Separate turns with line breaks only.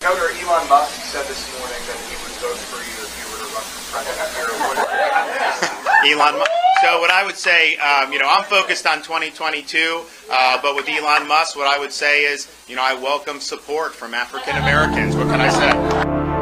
Governor Elon Musk said this morning that he would vote for you if you were to run for president
Elon. Mu- So what I would say, um, you know, I'm focused on 2022, uh, but with Elon Musk, what I would say is, you know, I welcome support from African Americans. What can I say?